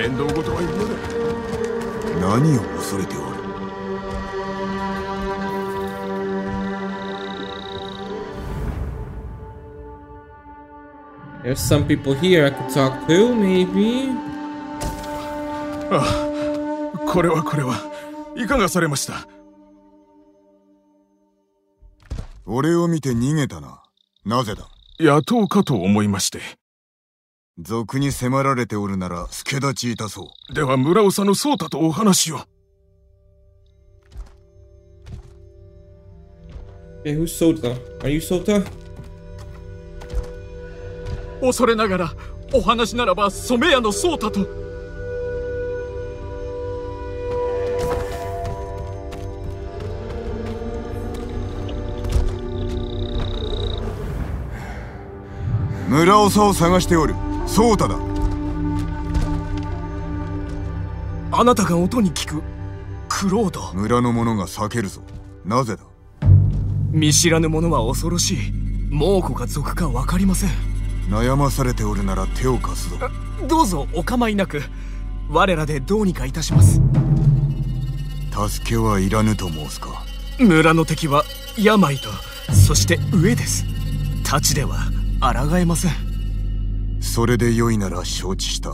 面倒事は嫌だ何を恐れておる There's some people here I could talk to, maybe. ああ、これはこれは。いかがされました？俺を見て逃げたな。なぜだ？野党かと思いまして。賊に迫られておるなら助立ちいたそう。では村長の宗太とお話を。え、who's Sota? Are you Sota? 恐れながらお話ならば染谷の宗太と。村長を探しておる宗太だあなたが音に聞く。クロード。村の者が避けるぞ。なぜだ？見知らぬ者は恐ろしい。猛虎か賊か分かりません。悩まされておるなら手を貸すぞ。どうぞお構いなく。我らでどうにかいたします。助けはいらぬと申すか。村の敵は病とそして飢えです。太刀では抗えませんそれで良いなら承知した。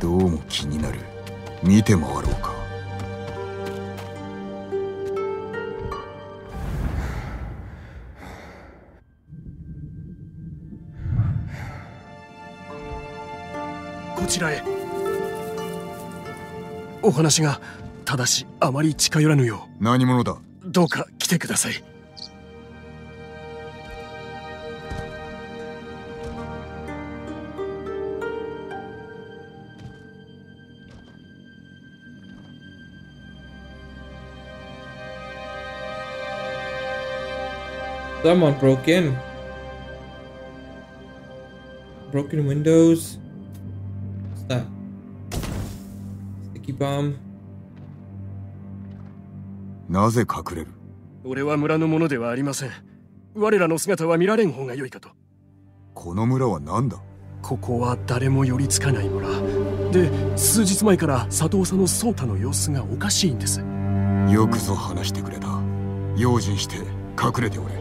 どうも気になる。見て回ろう。こちらへお話がただしあまり近寄らぬよう何者だ？どうか来てください Someone broke in. Broken windows. Sticky bomb. なぜ隠れる？俺は村の者ではありません。我らの姿は見られん方が良いかと。この村は何だ？ここは誰も寄りつかない村。で、数日前から佐藤さんの颯太の様子がおかしいんです。よくぞ話してくれた。用心して隠れておれ。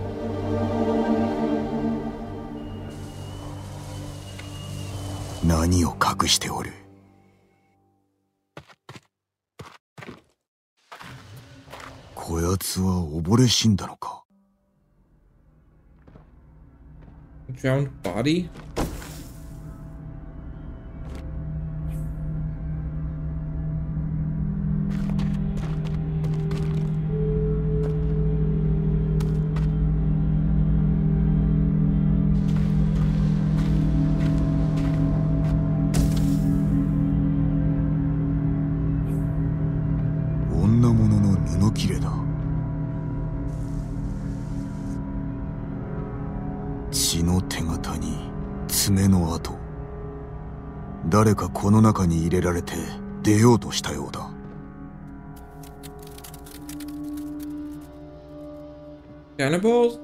何を隠しておる？こやつは溺れ死んだのか Drowned body? に爪の跡。誰かこの中に入れられて出ようとしたようだ。Cannibals?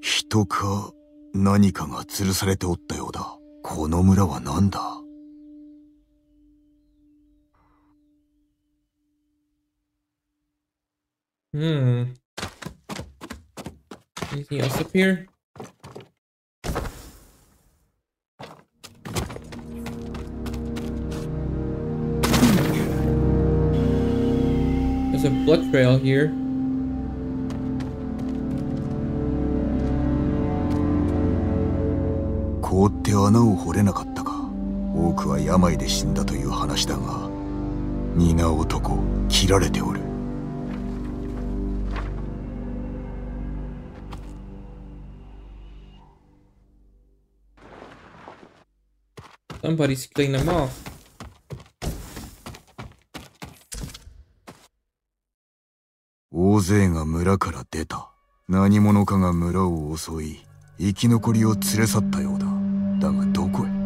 人か何かが吊るされておったようだ。この村は何だ？Hmm. Anything else up here? There's a blood trail here. 凍って穴を掘れなかったか多くは病で死んだという話だが皆男切られておる Somebody's clean them off. が村から出た。何者かが村を襲い、生き残りを連れ去ったようだ。だがどこへ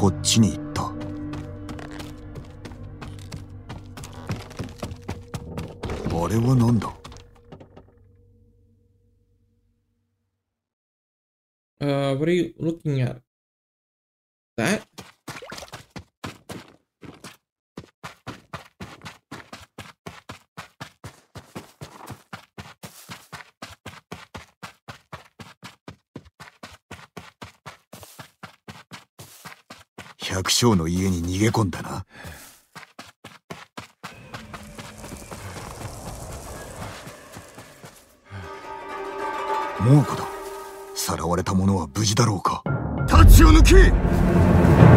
こっちに行った。俺は何だ？あ、百姓の家に逃げ込んだな。猛虎だ。さらわれた者は無事だろうか。立ちを抜け！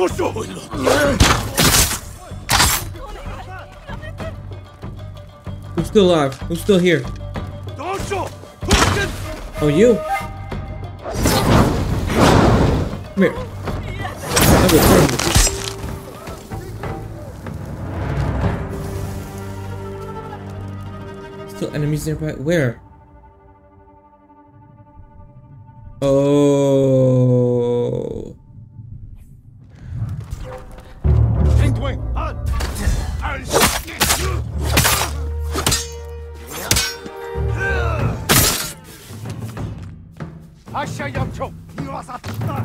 Who's still alive? Who's still here? Oh, you? Come here. I will burn you. Still enemies nearby? Where? Oh. Хаша явчов. Юус атта.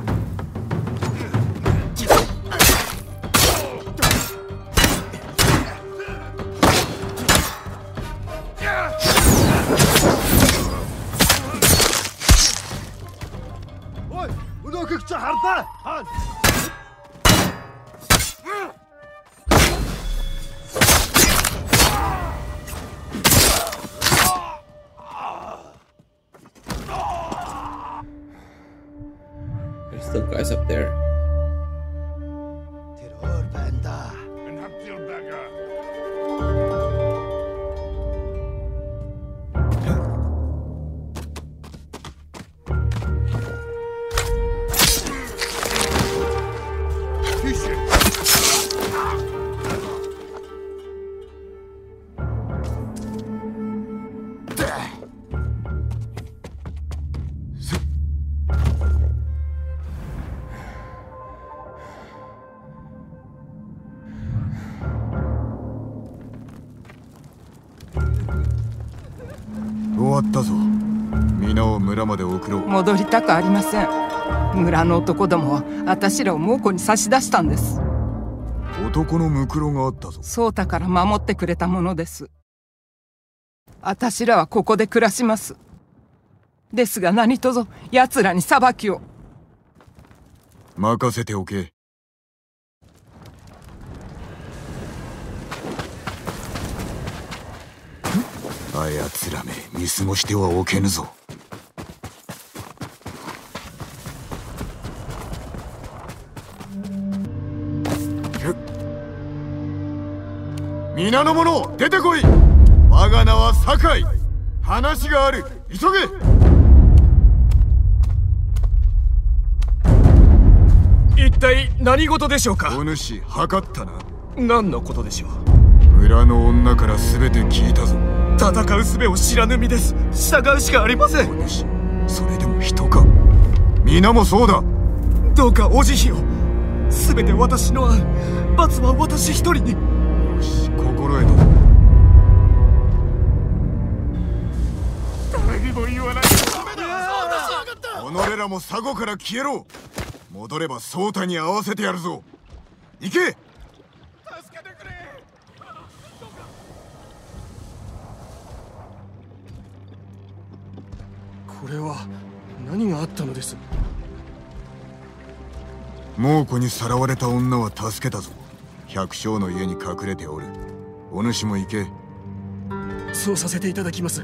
Ой, өнөөхөг чи хардаа. Хаан. Guys up there. わったぞ。皆を村まで送ろう。戻りたくありません。村の男どもは私らを猛虎に差し出したんです。男のムクロがあったぞ。颯太から守ってくれたものです。私らはここで暮らします。ですが何卒奴らに裁きを。任せておけあやつらめ見過ごしてはおけぬぞ。皆の者出てこい。我が名は酒井話がある。急げ。一体何事でしょうか？お主測ったな。何のことでしょう？村の女から全て聞いたぞ戦う術を知らぬ身です。従うしかありません。お主それでも人か？皆もそうだ。どうかお慈悲を。全て私の案罰は私一人に。よし心得た。誰にも言わないダメだ己らも佐護から消えろ。戻れば颯太に合わせてやるぞ。行け！これは何があったのです？猛虎にさらわれた女は助けたぞ。百姓の家に隠れておる。お主も行け。そうさせていただきます